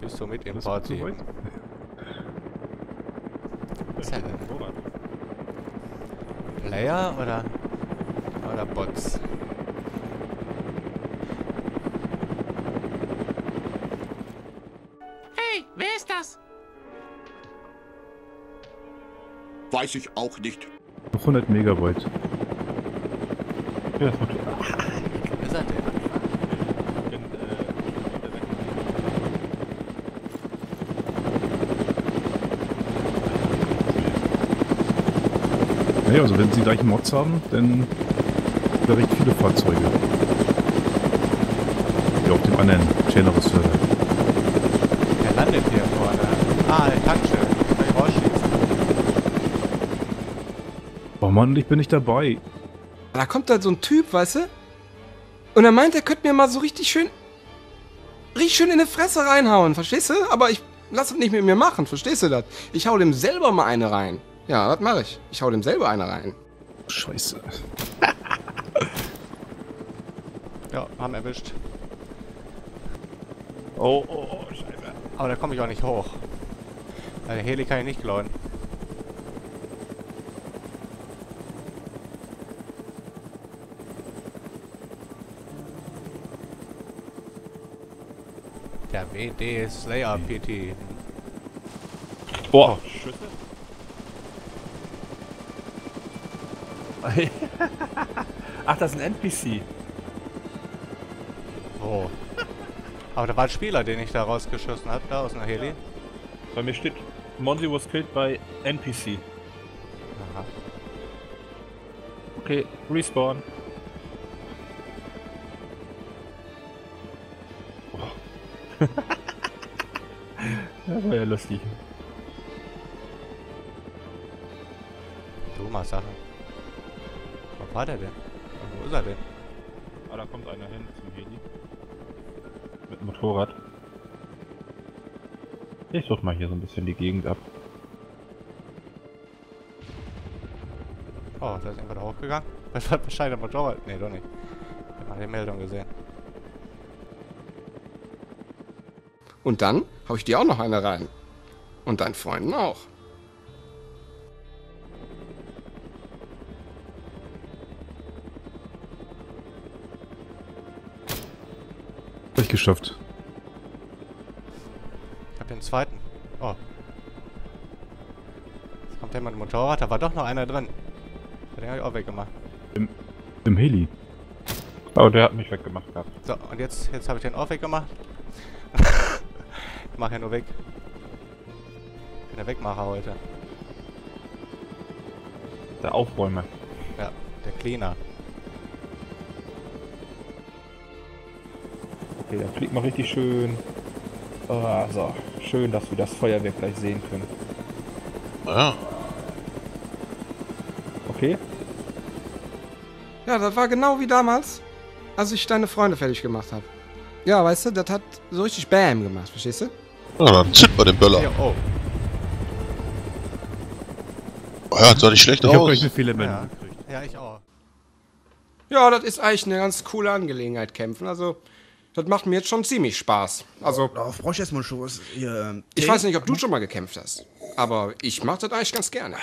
Bist du mit im Was Party? Was ist denn? Player oder, oder Bots? Hey, wer ist das? Weiß ich auch nicht. Noch 100 Megabyte. Ja, das macht Wer ist er denn? bin, äh, Naja, also wenn sie gleich Mods haben, dann da recht viele Fahrzeuge. Wie auf dem anderen Generous Server. Der landet hier vorne. Ah, eine Tankstelle. Oh Mann, ich bin nicht dabei. Da kommt halt so ein Typ, weißt du? Und er meint, er könnte mir mal so richtig schön. richtig schön in die Fresse reinhauen, verstehst du? Aber ich lass es nicht mit mir machen, verstehst du das? Ich hau dem selber mal eine rein. Ja, das mache ich. Ich hau dem selber eine rein. Scheiße. Ja, haben erwischt. Oh, oh, oh, Scheiße. Aber da komme ich auch nicht hoch. Der Heli kann ich nicht klauen. Der WD Slayer PT. Boah. Ach, das ist ein NPC. Oh. Aber da war ein Spieler, den ich da rausgeschossen habe, da aus einer Heli. Bei mir steht, Monty was killed by NPC. Aha. Okay, respawn. das war ja lustig. Du mal Sachen. Wo war der denn? Wo ist er denn? Ah, da kommt einer hin zum Heli. Mit dem Motorrad. Ich such mal hier so ein bisschen die Gegend ab. Oh, da ist irgendwas hochgegangen. Was hat wahrscheinlich der Motorrad? Nee, doch nicht. Ich habe die Meldung gesehen. Und dann hau ich dir auch noch eine rein. Und deinen Freunden auch. Geschafft. Ich habe den zweiten. Oh. Jetzt kommt jemand mit dem Motorrad. Da war doch noch einer drin. Den habe ich auch weggemacht. Im Heli. Oh, der hat mich weggemacht gehabt. So, und jetzt, jetzt habe ich den auch weggemacht. ich mache ja nur weg. Ich bin der Wegmacher heute. Der Aufräumer. Ja, der Cleaner. Okay, dann fliegt mal richtig schön. Oh, so. Schön, dass wir das Feuerwerk gleich sehen können. Ja. Okay? Ja, das war genau wie damals, als ich deine Freunde fertig gemacht habe. Ja, weißt du, das hat so richtig Bam gemacht, verstehst du? Na, dann zünd mal den Böller. Hier, oh. Oh ja, sah nicht schlecht Ich aus. gleich eine Fehlermeldung Ja. gekriegt. Ja, ich auch. Ja, das ist eigentlich eine ganz coole Angelegenheit, kämpfen. Also, das macht mir jetzt schon ziemlich Spaß. Also, Darauf brauche ich erstmal schon was. Hier, ähm, ich weiß nicht, ob du schon mal gekämpft hast. Aber ich mach das eigentlich ganz gerne.